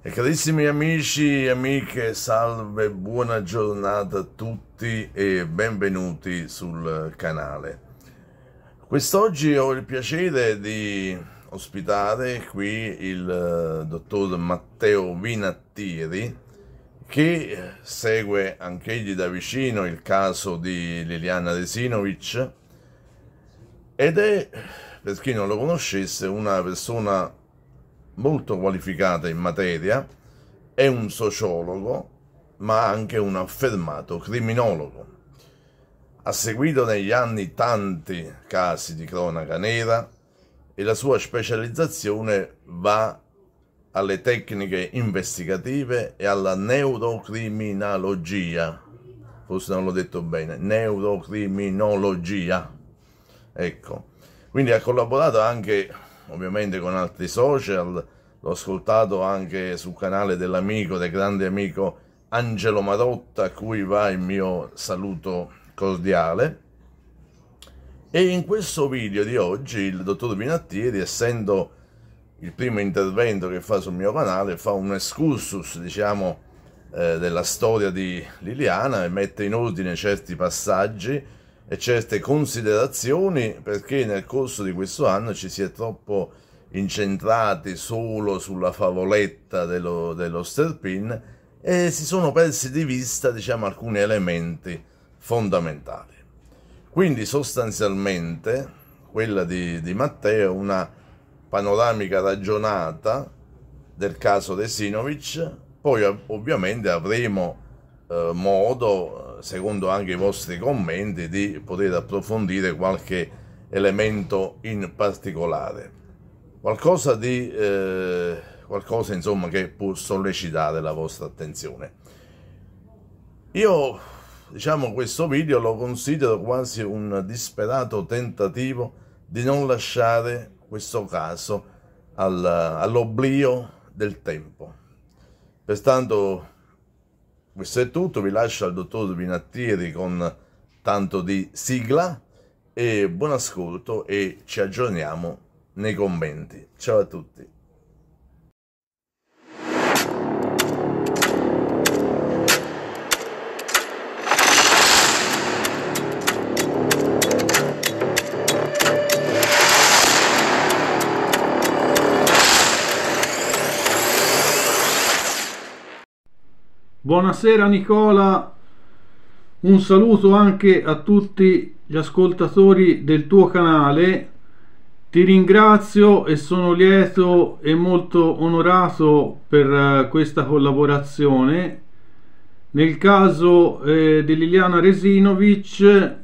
E carissimi amici e amiche, salve, buona giornata a tutti e benvenuti sul canale. Quest'oggi ho il piacere di ospitare qui il eh, dottor Matteo Vinattieri che segue anch'egli da vicino il caso di Liliana Resinovic ed è, per chi non lo conoscesse, una persona molto qualificata in materia, è un sociologo, ma anche un affermato criminologo. Ha seguito negli anni tanti casi di cronaca nera e la sua specializzazione va alle tecniche investigative e alla neurocriminologia. Forse non l'ho detto bene, neurocriminologia. Ecco, quindi ha collaborato anche ovviamente con altri social, l'ho ascoltato anche sul canale dell'amico, del grande amico Angelo Marotta, a cui va il mio saluto cordiale. E in questo video di oggi il dottor Binattieri, essendo il primo intervento che fa sul mio canale, fa un excursus, diciamo, eh, della storia di Liliana e mette in ordine certi passaggi e certe considerazioni perché nel corso di questo anno ci si è troppo incentrati solo sulla favoletta dello, dello Sterpin e si sono persi di vista diciamo, alcuni elementi fondamentali. Quindi sostanzialmente quella di, di Matteo è una panoramica ragionata del caso Resinovic, poi ovviamente avremo eh, modo, secondo anche i vostri commenti, di poter approfondire qualche elemento in particolare. Qualcosa di eh, qualcosa insomma che può sollecitare la vostra attenzione. Io diciamo questo video lo considero quasi un disperato tentativo di non lasciare questo caso al, all'oblio del tempo. Pertanto questo è tutto, vi lascio al dottor Vinattieri con tanto di sigla e buon ascolto e ci aggiorniamo nei commenti. Ciao a tutti. Buonasera Nicola, un saluto anche a tutti gli ascoltatori del tuo canale. Ti ringrazio e sono lieto e molto onorato per eh, questa collaborazione. Nel caso eh, di Liliana Resinovic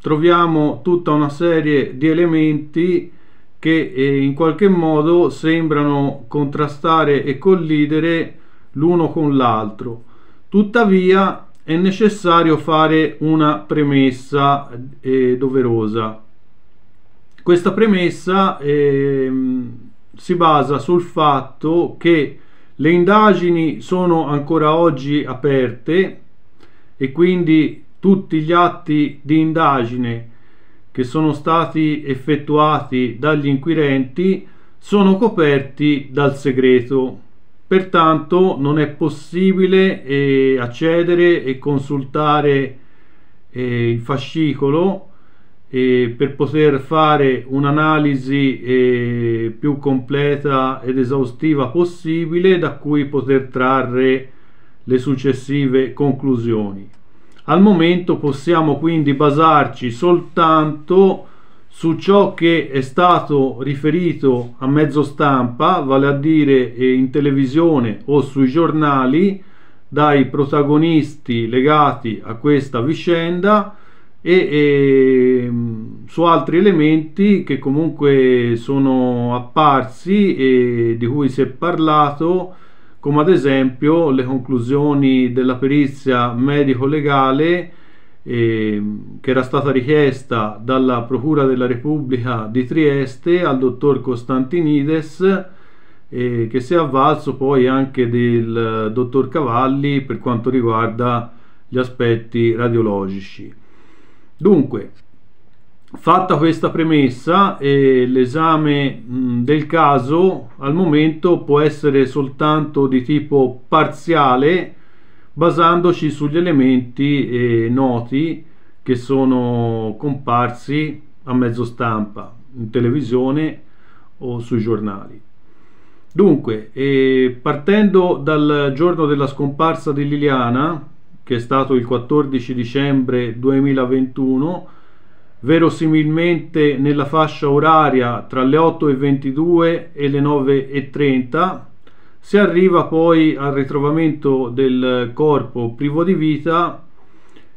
troviamo tutta una serie di elementi che eh, in qualche modo sembrano contrastare e collidere l'uno con l'altro Tuttavia è necessario fare una premessa eh, doverosa. Questa premessa eh, si basa sul fatto che le indagini sono ancora oggi aperte e quindi tutti gli atti di indagine che sono stati effettuati dagli inquirenti sono coperti dal segreto pertanto non è possibile eh, accedere e consultare eh, il fascicolo eh, per poter fare un'analisi eh, più completa ed esaustiva possibile da cui poter trarre le successive conclusioni. Al momento possiamo quindi basarci soltanto su ciò che è stato riferito a mezzo stampa, vale a dire eh, in televisione o sui giornali, dai protagonisti legati a questa vicenda e, e ehm, su altri elementi che comunque sono apparsi e di cui si è parlato come ad esempio le conclusioni della perizia medico-legale eh, che era stata richiesta dalla Procura della Repubblica di Trieste al dottor Costantinides eh, che si è avvalso poi anche del dottor Cavalli per quanto riguarda gli aspetti radiologici. Dunque, Fatta questa premessa, eh, l'esame del caso al momento può essere soltanto di tipo parziale basandoci sugli elementi eh, noti che sono comparsi a mezzo stampa, in televisione o sui giornali. Dunque, eh, partendo dal giorno della scomparsa di Liliana, che è stato il 14 dicembre 2021, verosimilmente nella fascia oraria tra le 8.22 e le 9.30, si arriva poi al ritrovamento del corpo privo di vita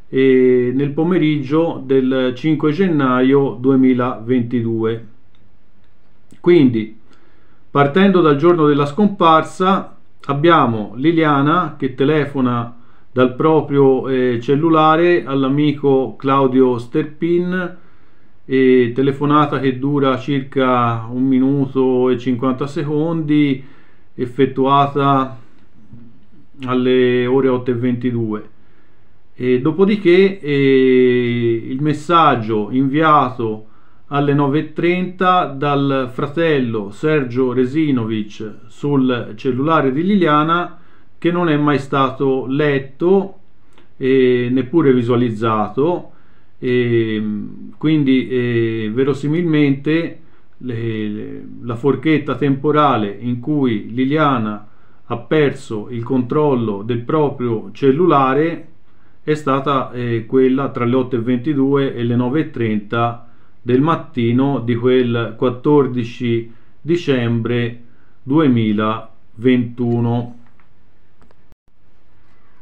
eh, nel pomeriggio del 5 gennaio 2022. Quindi, partendo dal giorno della scomparsa, abbiamo Liliana che telefona dal proprio eh, cellulare all'amico Claudio Sterpin e telefonata che dura circa un minuto e 50 secondi effettuata alle ore 8.22 e dopodiché eh, il messaggio inviato alle 9.30 dal fratello Sergio Resinovic sul cellulare di Liliana che non è mai stato letto e neppure visualizzato. E quindi eh, verosimilmente le, la forchetta temporale in cui Liliana ha perso il controllo del proprio cellulare è stata eh, quella tra le 8.22 e le 9.30 del mattino di quel 14 dicembre 2021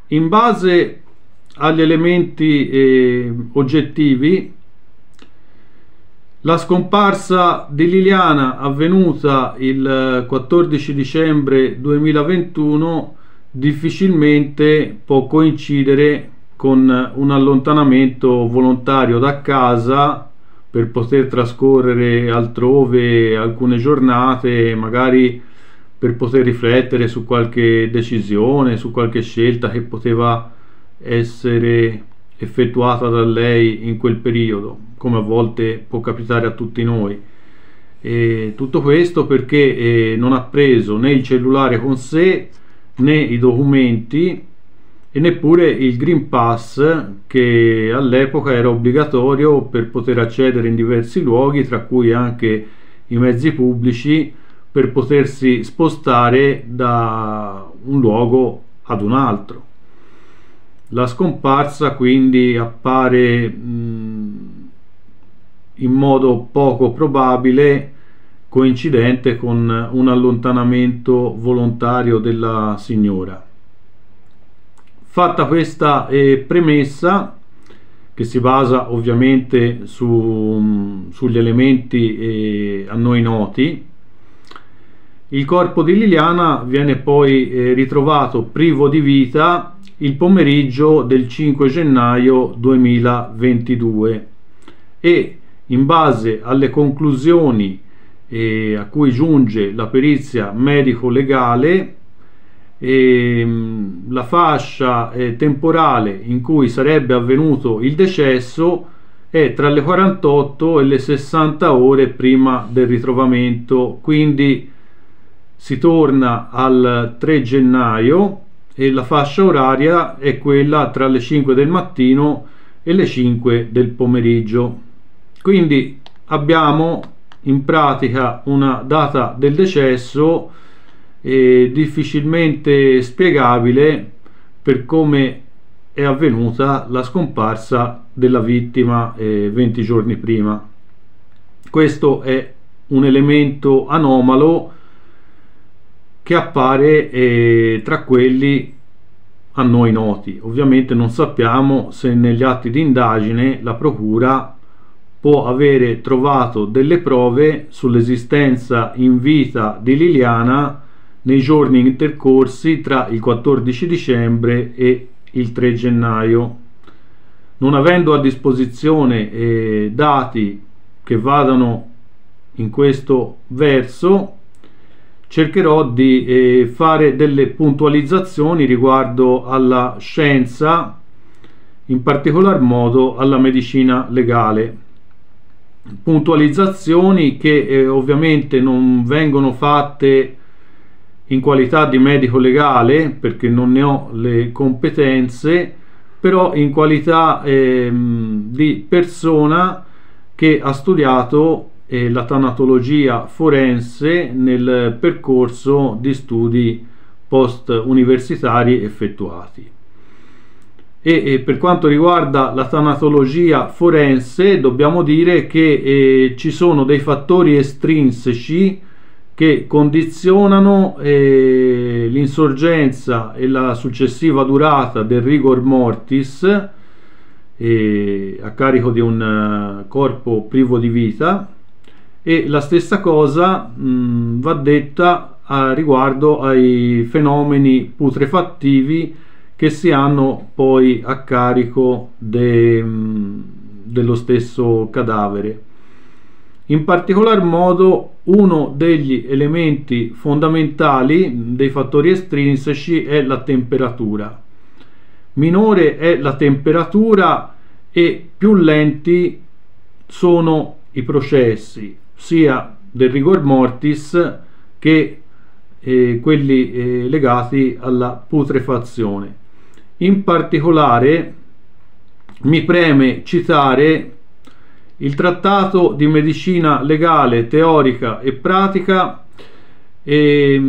in base agli elementi eh, oggettivi la scomparsa di Liliana avvenuta il 14 dicembre 2021 difficilmente può coincidere con un allontanamento volontario da casa per poter trascorrere altrove alcune giornate, magari per poter riflettere su qualche decisione, su qualche scelta che poteva essere effettuata da lei in quel periodo, come a volte può capitare a tutti noi. E tutto questo perché eh, non ha preso né il cellulare con sé né i documenti e neppure il Green Pass che all'epoca era obbligatorio per poter accedere in diversi luoghi, tra cui anche i mezzi pubblici per potersi spostare da un luogo ad un altro. La scomparsa quindi appare mh, in modo poco probabile coincidente con un allontanamento volontario della signora. Fatta questa eh, premessa, che si basa ovviamente su, sugli elementi eh, a noi noti, il corpo di Liliana viene poi eh, ritrovato privo di vita il pomeriggio del 5 gennaio 2022 e in base alle conclusioni eh, a cui giunge la perizia medico-legale eh, la fascia eh, temporale in cui sarebbe avvenuto il decesso è tra le 48 e le 60 ore prima del ritrovamento. Quindi si torna al 3 gennaio e la fascia oraria è quella tra le 5 del mattino e le 5 del pomeriggio. Quindi abbiamo in pratica una data del decesso eh, difficilmente spiegabile per come è avvenuta la scomparsa della vittima eh, 20 giorni prima. Questo è un elemento anomalo che appare eh, tra quelli a noi noti. Ovviamente non sappiamo se negli atti di indagine la Procura può avere trovato delle prove sull'esistenza in vita di Liliana nei giorni intercorsi tra il 14 dicembre e il 3 gennaio. Non avendo a disposizione eh, dati che vadano in questo verso, cercherò di eh, fare delle puntualizzazioni riguardo alla scienza, in particolar modo alla medicina legale. puntualizzazioni che eh, ovviamente non vengono fatte in qualità di medico legale perché non ne ho le competenze però in qualità ehm, di persona che ha studiato eh, la tanatologia forense nel percorso di studi post universitari effettuati. E, e per quanto riguarda la tanatologia forense dobbiamo dire che eh, ci sono dei fattori estrinseci che condizionano eh, l'insorgenza e la successiva durata del rigor mortis eh, a carico di un uh, corpo privo di vita e la stessa cosa mh, va detta a riguardo ai fenomeni putrefattivi che si hanno poi a carico de, dello stesso cadavere. In particolar modo uno degli elementi fondamentali dei fattori estrinseci è la temperatura. Minore è la temperatura e più lenti sono i processi sia del rigor mortis che eh, quelli eh, legati alla putrefazione. In particolare mi preme citare il trattato di medicina legale, teorica e pratica eh,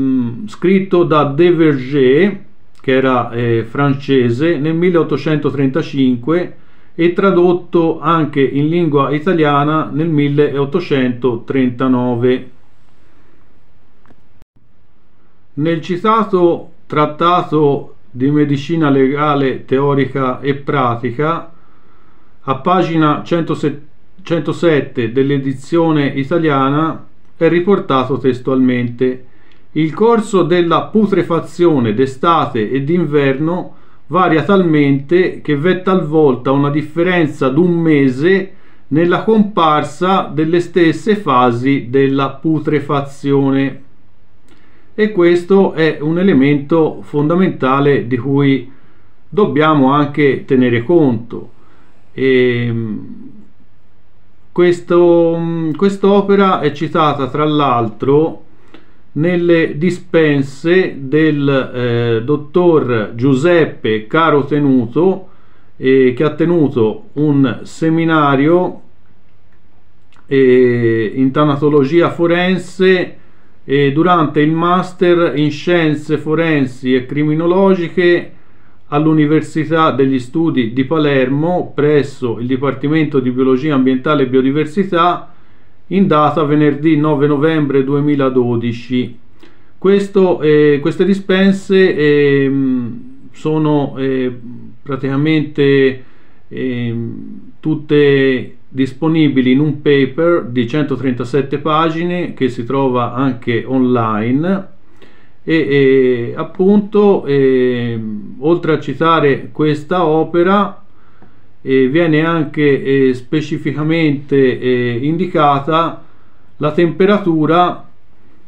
scritto da De Verger, che era eh, francese, nel 1835 e tradotto anche in lingua italiana nel 1839. Nel citato trattato di medicina legale teorica e pratica, a pagina 107 dell'edizione italiana è riportato testualmente il corso della putrefazione d'estate e d'inverno varia talmente che v'è talvolta una differenza d'un mese nella comparsa delle stesse fasi della putrefazione. E questo è un elemento fondamentale di cui dobbiamo anche tenere conto. E questo, quest'opera è citata tra l'altro nelle dispense del eh, dottor Giuseppe Caro Tenuto eh, che ha tenuto un seminario eh, in tanatologia forense durante il master in scienze forensi e criminologiche all'Università degli Studi di Palermo presso il Dipartimento di Biologia Ambientale e Biodiversità in data venerdì 9 novembre 2012. Questo, eh, queste dispense eh, sono eh, praticamente ehm, tutte disponibili in un paper di 137 pagine che si trova anche online e, e appunto ehm, oltre a citare questa opera eh, viene anche eh, specificamente eh, indicata la temperatura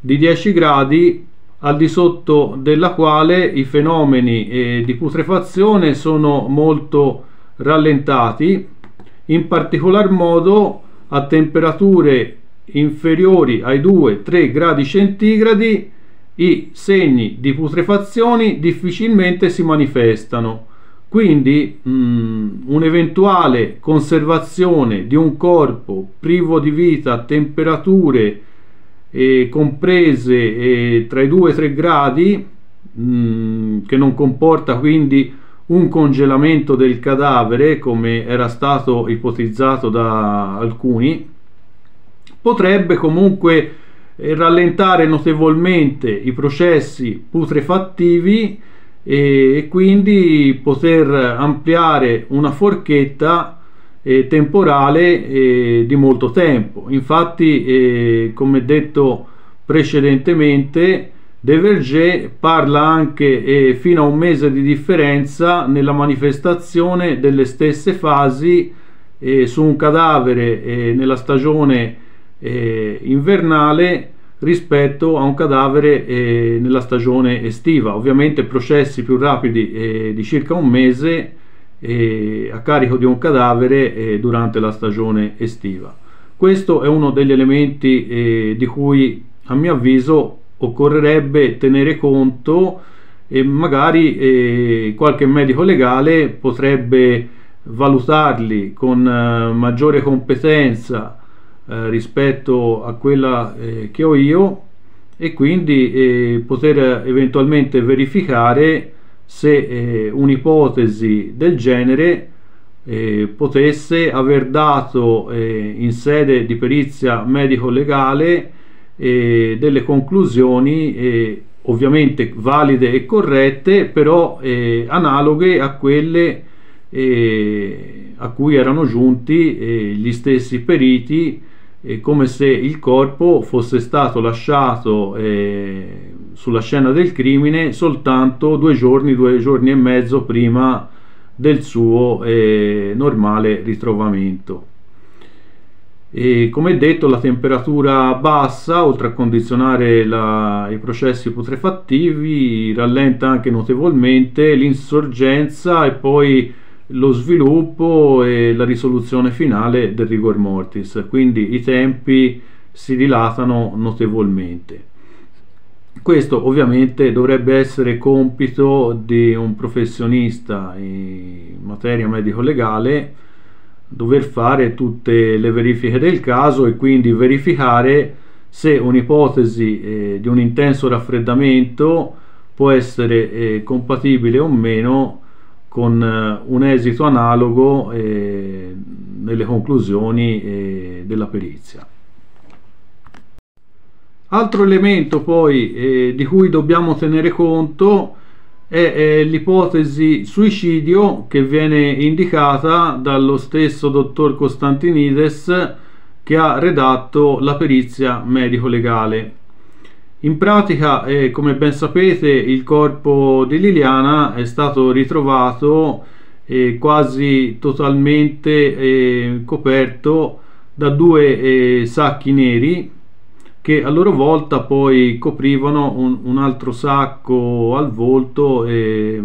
di 10 gradi al di sotto della quale i fenomeni eh, di putrefazione sono molto rallentati in particolar modo a temperature inferiori ai 2-3 gradi centigradi i segni di putrefazione difficilmente si manifestano quindi mm, un'eventuale conservazione di un corpo privo di vita a temperature eh, comprese eh, tra i 2 e i 3 gradi, mh, mm, che non comporta quindi un congelamento del cadavere come era stato ipotizzato da alcuni, potrebbe comunque eh, rallentare notevolmente i processi putrefattivi e quindi poter ampliare una forchetta eh, temporale eh, di molto tempo. Infatti, eh, come detto precedentemente, De Verger parla anche eh, fino a un mese di differenza nella manifestazione delle stesse fasi eh, su un cadavere eh, nella stagione invernale rispetto a un cadavere eh, nella stagione estiva. Ovviamente processi più rapidi eh, di circa un mese eh, a carico di un cadavere eh, durante la stagione estiva. questo è uno degli elementi eh, di cui a mio avviso occorrerebbe tenere conto e magari eh, qualche medico legale potrebbe valutarli con maggiore competenza eh, rispetto a quella eh, che ho io e quindi eh, poter eventualmente verificare se eh, un'ipotesi del genere eh, potesse aver dato in sede di perizia medico-legale delle conclusioni ovviamente valide e corrette però analoghe a quelle a cui erano giunti gli stessi periti è come se il corpo fosse stato lasciato eh, sulla scena del crimine soltanto due giorni, due giorni e mezzo prima del suo eh, normale ritrovamento. E come detto la temperatura bassa oltre a condizionare la, i processi putrefattivi rallenta anche notevolmente l'insorgenza e poi lo sviluppo e la risoluzione finale del rigor mortis, quindi i tempi si dilatano notevolmente. Questo ovviamente dovrebbe essere compito di un professionista in materia medico-legale, dover fare tutte le verifiche del caso e quindi verificare se un'ipotesi eh, di un intenso raffreddamento può essere eh, compatibile o meno con eh, un esito analogo eh, nelle conclusioni eh, della perizia. Altro elemento poi eh, di cui dobbiamo tenere conto è, è l'ipotesi suicidio che viene indicata dallo stesso dottor Costantinides che ha redatto la perizia medico-legale. In pratica, eh, come ben sapete, il corpo di Liliana è stato ritrovato eh, quasi totalmente eh, coperto da due eh, sacchi neri che a loro volta poi coprivano un, un altro sacco al volto eh,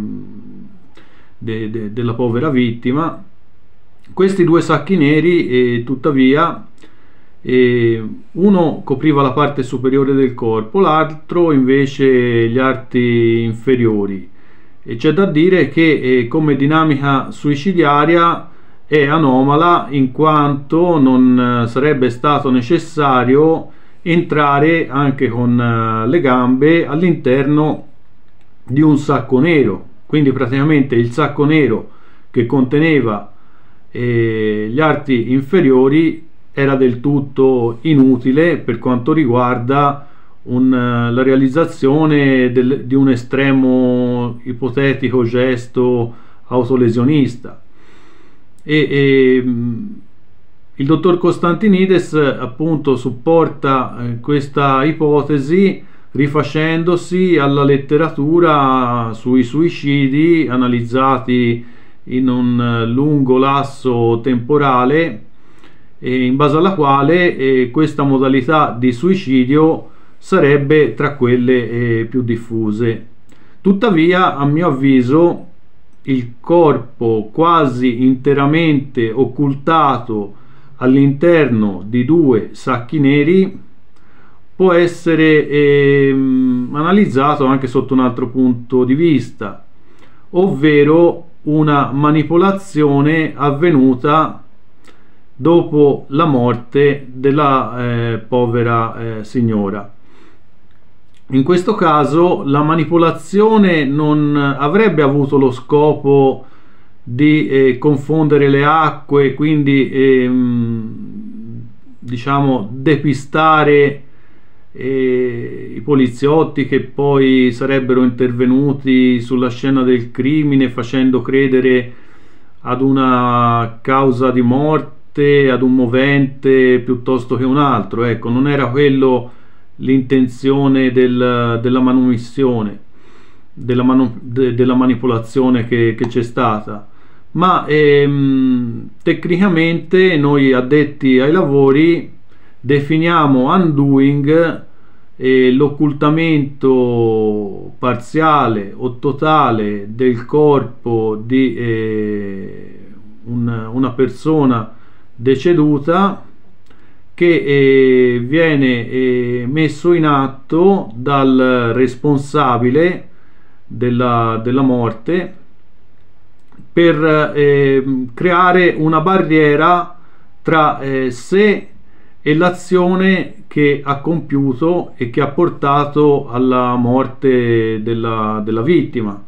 de, de, della povera vittima. Questi due sacchi neri, eh, tuttavia, uno copriva la parte superiore del corpo, l'altro invece gli arti inferiori. E c'è da dire che eh, come dinamica suicidiaria è anomala in quanto non eh, sarebbe stato necessario entrare anche con eh, le gambe all'interno di un sacco nero. Quindi praticamente il sacco nero che conteneva eh, gli arti inferiori era del tutto inutile per quanto riguarda un, la realizzazione del, di un estremo ipotetico gesto autolesionista. E, e, il dottor Costantinides appunto supporta eh, questa ipotesi rifacendosi alla letteratura sui suicidi analizzati in un lungo lasso temporale in base alla quale eh, questa modalità di suicidio sarebbe tra quelle eh, più diffuse. Tuttavia, a mio avviso, il corpo quasi interamente occultato all'interno di due sacchi neri può essere eh, analizzato anche sotto un altro punto di vista, ovvero una manipolazione avvenuta dopo la morte della eh, povera eh, signora. In questo caso la manipolazione non avrebbe avuto lo scopo di eh, confondere le acque, quindi ehm, diciamo depistare eh, i poliziotti che poi sarebbero intervenuti sulla scena del crimine facendo credere ad una causa di morte movente ad un movente piuttosto che un altro ecco non era quello l'intenzione del, della manomissione della, manu, de, della manipolazione che, c'è stata. Ma ehm, tecnicamente noi addetti ai lavori definiamo undoing eh, l'occultamento parziale o totale del corpo di eh, un, una persona deceduta che eh, viene eh, messo in atto dal responsabile della, della morte per eh, creare una barriera tra eh, sé e l'azione che ha compiuto e che ha portato alla morte della, della vittima.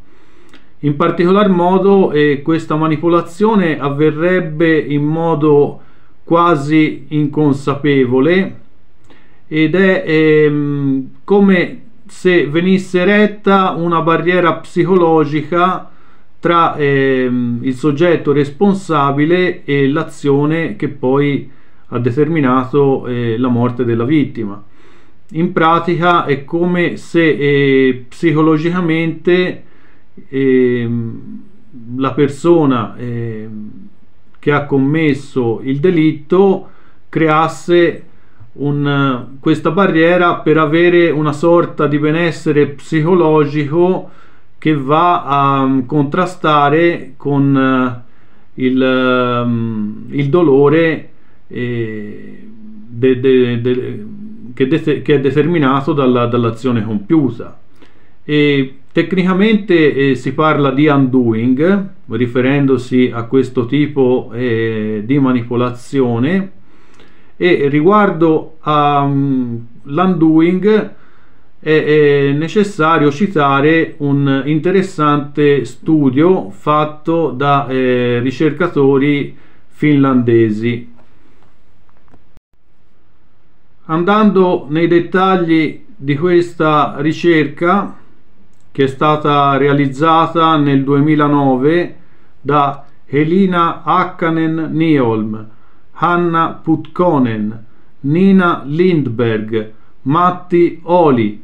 In particolar modo eh, questa manipolazione avverrebbe in modo quasi inconsapevole ed è ehm, come se venisse retta una barriera psicologica tra ehm, il soggetto responsabile e l'azione che poi ha determinato eh, la morte della vittima. In pratica è come se eh, psicologicamente eh, la persona ehm, che ha commesso il delitto creasse un, questa barriera per avere una sorta di benessere psicologico che va a um, contrastare con uh, il, um, il, dolore eh, de, de, de, che, che, è determinato dalla, dall'azione compiuta. E tecnicamente eh, si parla di undoing, riferendosi a questo tipo eh, di manipolazione e riguardo all'undoing um, è, è necessario citare un interessante studio fatto da eh, ricercatori finlandesi. Andando nei dettagli di questa ricerca che è stata realizzata nel 2009 da Elina Akkanen Niholm Hanna Putkonen, Nina Lindberg, Matti Oli,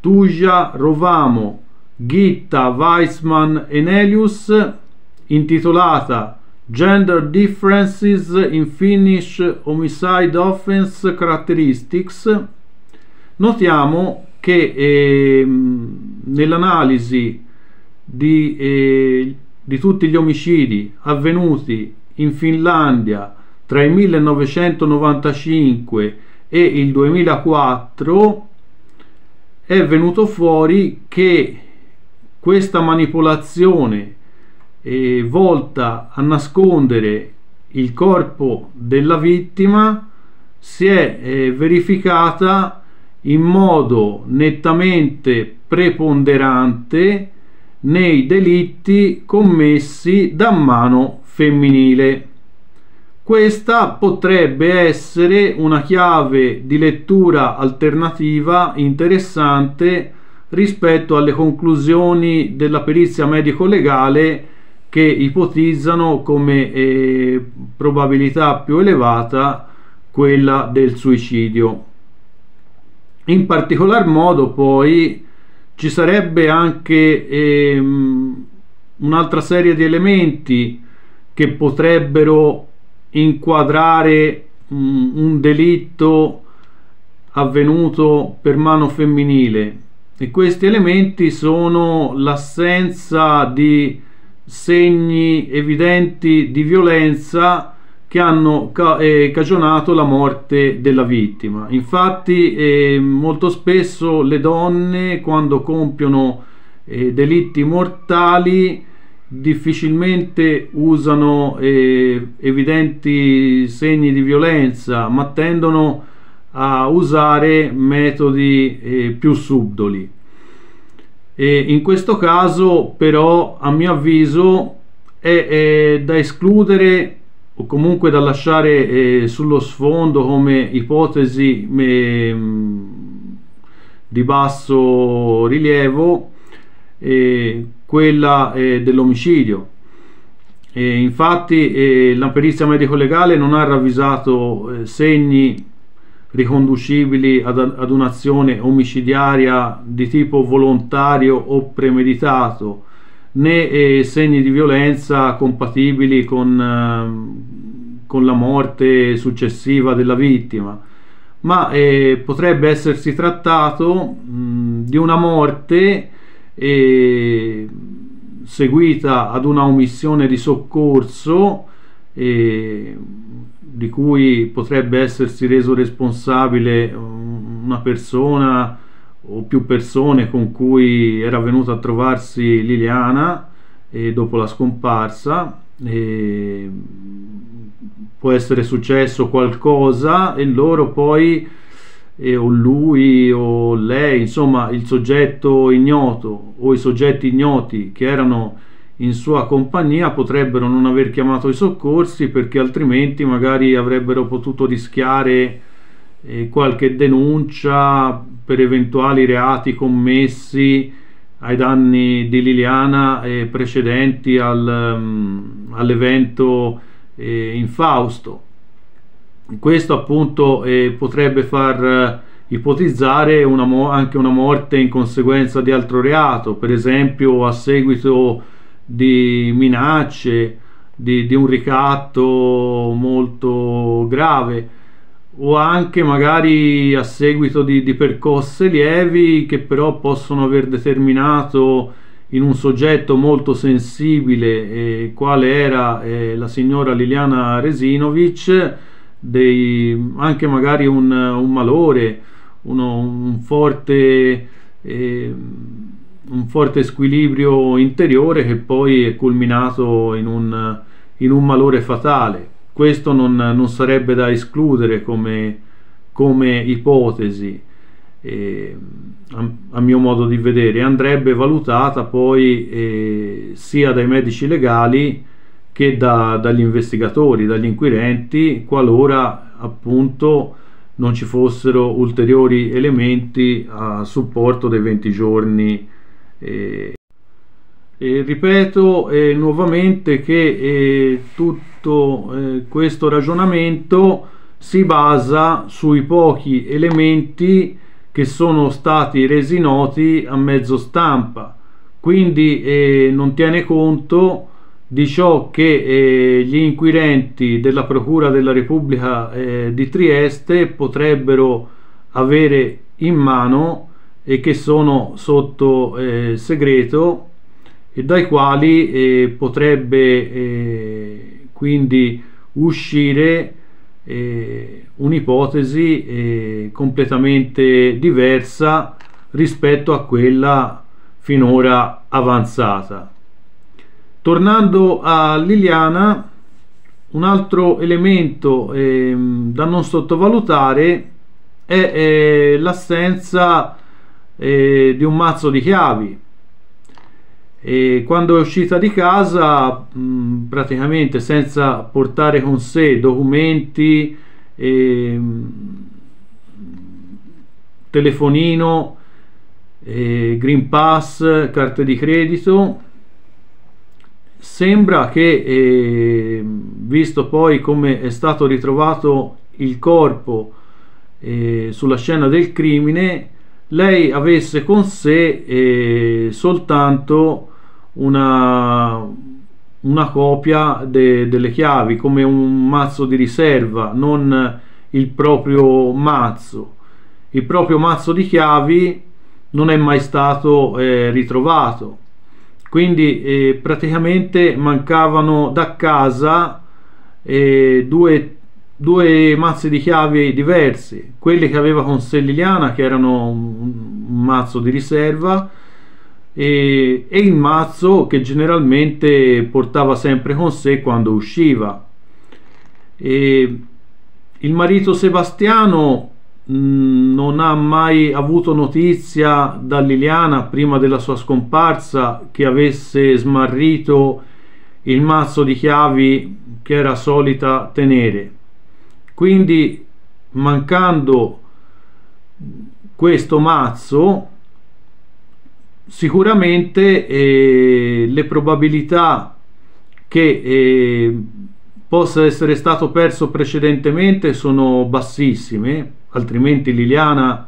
Tuja Rovamo, Gitta Weissman Enelius, intitolata Gender Differences in Finnish Homicide Offense Characteristics, notiamo che eh, nell'analisi di, eh, di tutti gli omicidi avvenuti in Finlandia tra il 1995 e il 2004 è venuto fuori che questa manipolazione eh, volta a nascondere il corpo della vittima si è eh, verificata in modo nettamente preponderante nei delitti commessi da mano femminile. Questa potrebbe essere una chiave di lettura alternativa interessante rispetto alle conclusioni della perizia medico-legale che ipotizzano come eh, probabilità più elevata quella del suicidio. In particolar modo poi ci sarebbe anche ehm, un'altra serie di elementi che potrebbero inquadrare um, un delitto avvenuto per mano femminile. E questi elementi sono l'assenza di segni evidenti di violenza che hanno ca- eh, cagionato la morte della vittima. Infatti eh, molto spesso le donne quando compiono eh, delitti mortali difficilmente usano eh, evidenti segni di violenza, ma tendono a usare metodi eh, più subdoli. E in questo caso, però, a mio avviso, è, è da escludere o comunque da lasciare eh, sullo sfondo come ipotesi eh, di basso rilievo eh, quella eh, dell'omicidio. Infatti eh, la perizia medico-legale non ha ravvisato eh, segni riconducibili ad, ad, un'azione omicidiaria di tipo volontario o premeditato, né eh, segni di violenza compatibili con, eh, con, la morte successiva della vittima, ma eh, potrebbe essersi trattato mh, di una morte e seguita ad una omissione di soccorso e di cui potrebbe essersi reso responsabile una persona o più persone con cui era venuta a trovarsi Liliana eh, dopo la scomparsa. Eh, può essere successo qualcosa e loro poi eh, o lui o lei, insomma il soggetto ignoto o i soggetti ignoti che erano in sua compagnia potrebbero non aver chiamato i soccorsi perché altrimenti magari avrebbero potuto rischiare eh, qualche denuncia per eventuali reati commessi ai danni di Liliana eh, precedenti al, um, all'evento eh, infausto. Questo appunto eh, potrebbe far eh, ipotizzare una anche una morte in conseguenza di altro reato, per esempio a seguito di minacce, di, di un ricatto molto grave o anche magari a seguito di, di, percosse lievi che però possono aver determinato in un soggetto molto sensibile eh, quale era eh, la signora Liliana Resinovic dei, anche magari un, un malore uno, un forte eh, un forte squilibrio interiore che poi è culminato in un, in un malore fatale. Questo non, non, sarebbe da escludere come, come ipotesi, eh, a, a, mio modo di vedere, andrebbe valutata poi eh, sia dai medici legali che da, dagli investigatori, dagli inquirenti, qualora appunto non ci fossero ulteriori elementi a supporto dei 20 giorni e, e ripeto eh, nuovamente che eh, tutto eh, questo ragionamento si basa sui pochi elementi che sono stati resi noti a mezzo stampa. Quindi eh, non tiene conto di ciò che eh, gli inquirenti della Procura della Repubblica eh, di Trieste potrebbero avere in mano e che sono sotto eh, segreto e dai quali eh, potrebbe eh, quindi uscire eh, un'ipotesi eh, completamente diversa rispetto a quella finora avanzata. Tornando a Liliana, un altro elemento ehm, da non sottovalutare è l'assenza eh, di un mazzo di chiavi e quando è uscita di casa mh, praticamente senza portare con sé documenti eh, telefonino eh, green pass carte di credito sembra che visto poi come è stato ritrovato il corpo sulla scena del crimine lei avesse con sé eh, soltanto una, una copia de, delle chiavi come un mazzo di riserva non il proprio mazzo. Il proprio mazzo di chiavi non è mai stato eh, ritrovato. Quindi eh, praticamente mancavano da casa eh, due due mazzi di chiavi diversi, quelli che aveva con sé Liliana che erano un, un mazzo di riserva e, e, il mazzo che generalmente portava sempre con sé quando usciva. E il marito Sebastiano mh, mm, non ha mai avuto notizia da Liliana prima della sua scomparsa che avesse smarrito il mazzo di chiavi che era solita tenere quindi mancando questo mazzo sicuramente eh, le probabilità che eh, possa essere stato perso precedentemente sono bassissime altrimenti Liliana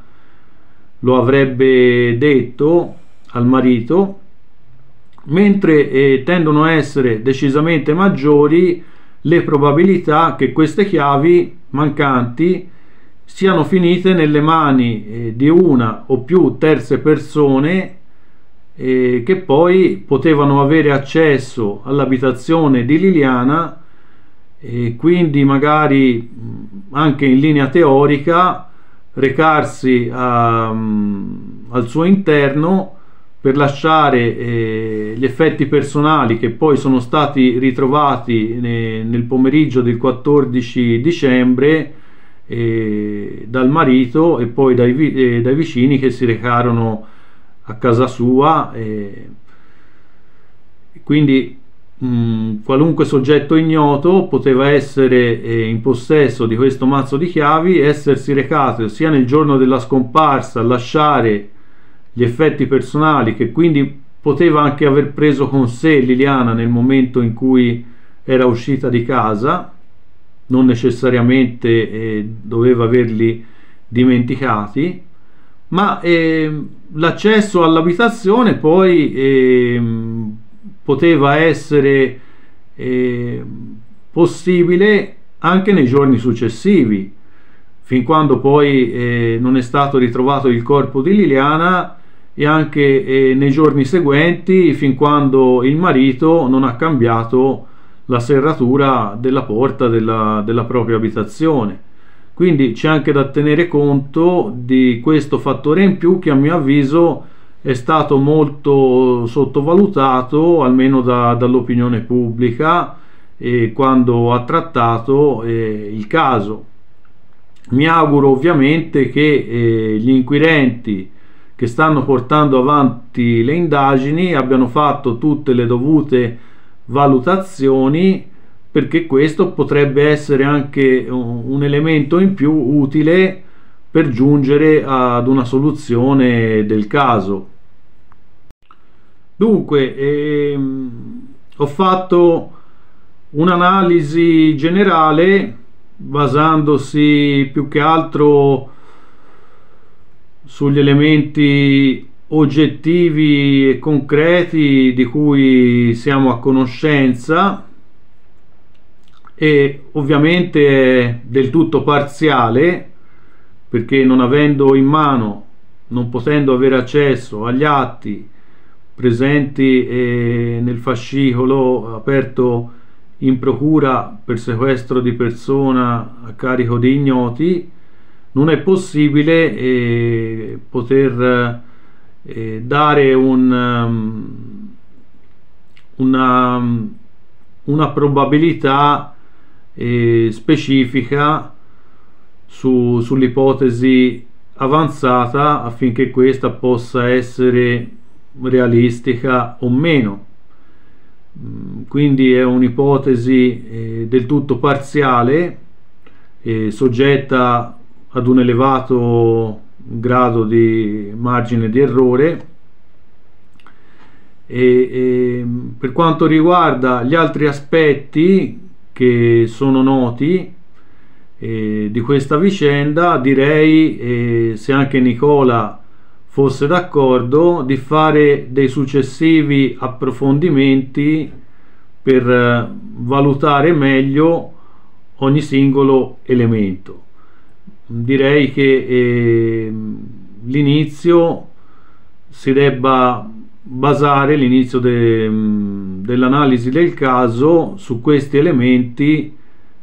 lo avrebbe detto al marito mentre eh, tendono a essere decisamente maggiori le probabilità che queste chiavi mancanti siano finite nelle mani eh, di una o più terze persone eh, che poi potevano avere accesso all'abitazione di Liliana e quindi magari anche in linea teorica recarsi a, al suo interno per lasciare eh, gli effetti personali che poi sono stati ritrovati ne, nel pomeriggio del 14 dicembre eh, dal marito e poi dai, eh, dai, vicini che si recarono a casa sua. quindi mh, qualunque soggetto ignoto poteva essere eh, in possesso di questo mazzo di chiavi, essersi recato sia nel giorno della scomparsa, lasciare gli effetti personali che quindi poteva anche aver preso con sé Liliana nel momento in cui era uscita di casa, non necessariamente eh, doveva averli dimenticati, ma eh, l'accesso all'abitazione poi eh, poteva essere ehm, possibile anche nei giorni successivi, fin quando poi eh, non è stato ritrovato il corpo di Liliana e anche eh, nei giorni seguenti fin quando il marito non ha cambiato la serratura della porta della, della propria abitazione. Quindi c'è anche da tenere conto di questo fattore in più che a mio avviso è stato molto sottovalutato almeno da, dall'opinione pubblica eh, quando ha trattato eh, il caso. Mi auguro ovviamente che eh, gli inquirenti che stanno portando avanti le indagini abbiano fatto tutte le dovute valutazioni perché questo potrebbe essere anche un elemento in più utile per giungere ad una soluzione del caso. Dunque, ehm, ho fatto un'analisi generale basandosi più che altro sugli elementi oggettivi e concreti di cui siamo a conoscenza e ovviamente del tutto parziale perché non avendo in mano, non potendo avere accesso agli atti presenti eh, nel fascicolo aperto in procura per sequestro di persona a carico di ignoti, non è possibile eh, poter eh, dare un, um, una, una, probabilità eh, specifica su, sull'ipotesi avanzata affinché questa possa essere realistica o meno. Mm, quindi è un'ipotesi eh, del tutto parziale eh, soggetta ad un elevato grado di margine di errore. E, e, per quanto riguarda gli altri aspetti che sono noti eh, di questa vicenda direi eh, se anche Nicola fosse d'accordo di fare dei successivi approfondimenti per eh, valutare meglio ogni singolo elemento. Direi che eh, l'inizio si debba basare l'inizio de, dell'analisi del caso su questi elementi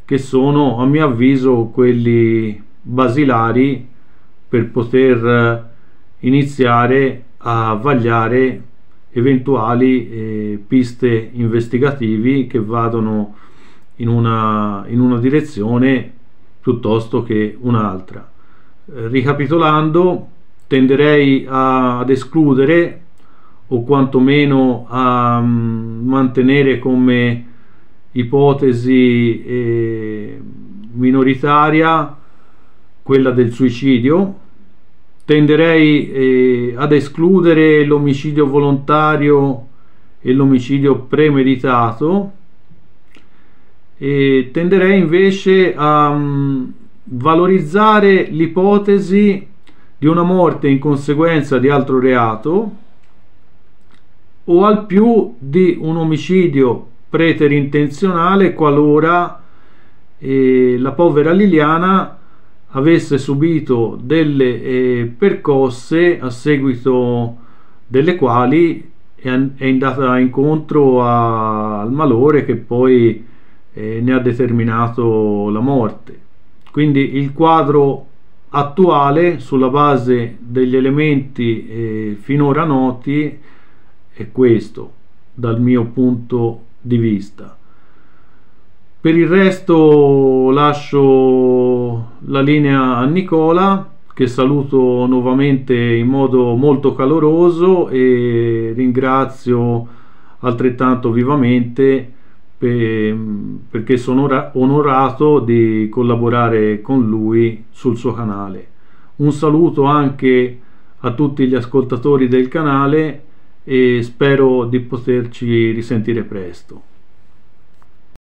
che sono a mio avviso quelli basilari per poter eh, iniziare a vagliare eventuali eh, piste investigativi che vadano in una, in una direzione piuttosto che un'altra. Eh, ricapitolando, tenderei a, ad escludere o quantomeno a um, mantenere come ipotesi eh, minoritaria quella del suicidio. Tenderei eh, ad escludere l'omicidio volontario e l'omicidio premeditato e tenderei invece a um, valorizzare l'ipotesi di una morte in conseguenza di altro reato o al più di un omicidio preterintenzionale qualora eh, la povera Liliana avesse subito delle eh, percosse a seguito delle quali è, è andata incontro a, al malore che poi eh, ne ha determinato la morte. Quindi il quadro attuale sulla base degli elementi eh, finora noti è questo dal mio punto di vista. Per il resto lascio la linea a Nicola che saluto nuovamente in modo molto caloroso e ringrazio altrettanto vivamente per, perché sono onorato di collaborare con lui sul suo canale. Un saluto anche a tutti gli ascoltatori del canale e spero di poterci risentire presto.